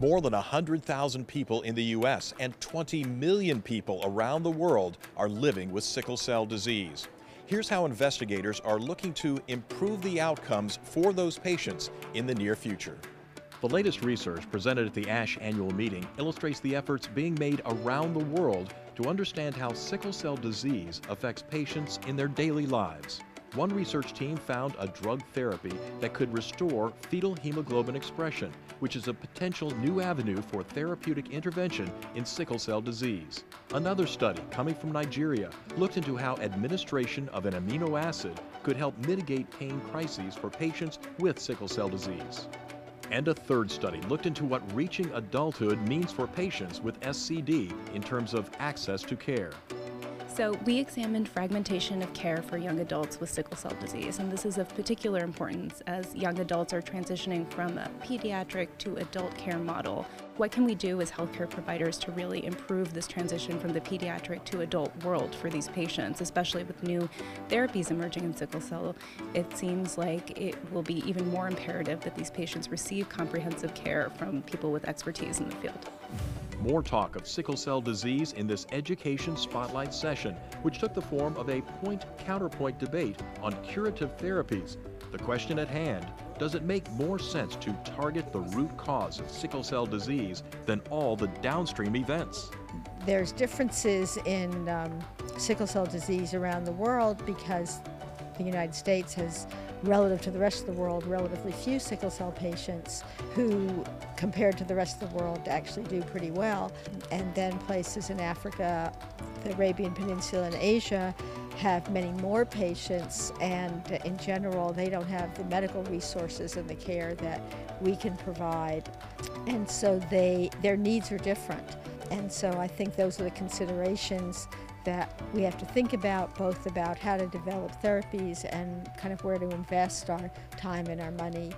More than 100,000 people in the U.S. and 20 million people around the world are living with sickle cell disease. Here's how investigators are looking to improve the outcomes for those patients in the near future. The latest research presented at the ASH annual meeting illustrates the efforts being made around the world to understand how sickle cell disease affects patients in their daily lives. One research team found a drug therapy that could restore fetal hemoglobin expression, which is a potential new avenue for therapeutic intervention in sickle cell disease. Another study coming from Nigeria looked into how administration of an amino acid could help mitigate pain crises for patients with sickle cell disease. And a third study looked into what reaching adulthood means for patients with SCD in terms of access to care. So, we examined fragmentation of care for young adults with sickle cell disease, and this is of particular importance as young adults are transitioning from a pediatric to adult care model. What can we do as healthcare providers to really improve this transition from the pediatric to adult world for these patients, especially with new therapies emerging in sickle cell? It seems like it will be even more imperative that these patients receive comprehensive care from people with expertise in the field. More talk of sickle cell disease in this Education Spotlight session, which took the form of a point counterpoint debate on curative therapies. The question at hand does it make more sense to target the root cause of sickle cell disease than all the downstream events? There's differences in um, sickle cell disease around the world because the United States has relative to the rest of the world, relatively few sickle cell patients who, compared to the rest of the world, actually do pretty well. And then places in Africa, the Arabian Peninsula, and Asia have many more patients, and in general, they don't have the medical resources and the care that we can provide. And so they, their needs are different. And so I think those are the considerations that we have to think about, both about how to develop therapies and kind of where to invest our time and our money.